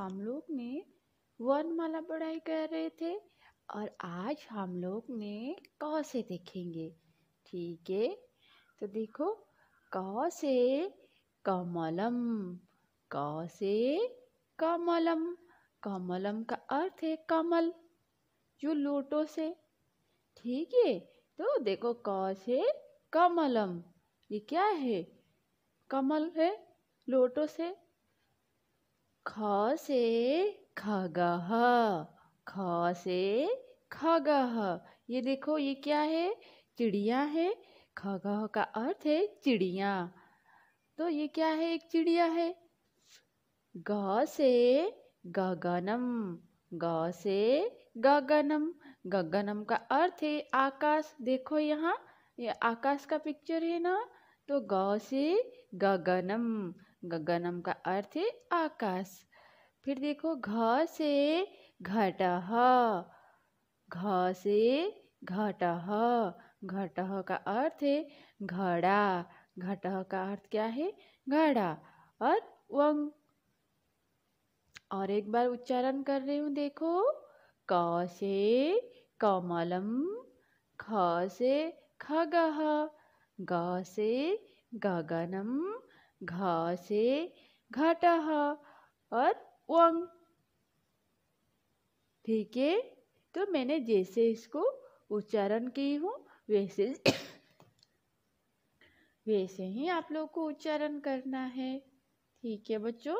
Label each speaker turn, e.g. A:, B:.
A: हम लोग ने वर्णमाला पढ़ाई कर रहे थे और आज हम लोग ने क से देखेंगे? ठीक है? तो देखो क से कमलम क से कमलम। कमलम का अर्थ है कमल, जो लोटो से। ठीक है? तो देखो क से कमलम, ये क्या है? कमल है लोटो से। ख से खगह ख से खगह। ये देखो, ये क्या है? चिड़िया है। खगह का अर्थ है चिड़िया। तो ये क्या है? एक चिड़िया है। ग से गगनम, ग से गगनम। गगनम का अर्थ है आकाश। देखो यहाँ, ये आकाश का पिक्चर है ना? तो ग से गगनम। गगनम का अर्थ है आकाश। फिर देखो, घ से घट। घ से घट। घट का अर्थ है घड़ा। घट का अर्थ क्या है? घड़ा और वंग। और एक बार उच्चारण कर रही हूँ, देखो। क से कमलम, ख से खगह ग से गगनम घ से और वंग। ठीक है तो मैंने जैसे इसको उच्चारण की हूँ, वैसे वैसे ही आप लोग को उच्चारण करना है। ठीक है बच्चों?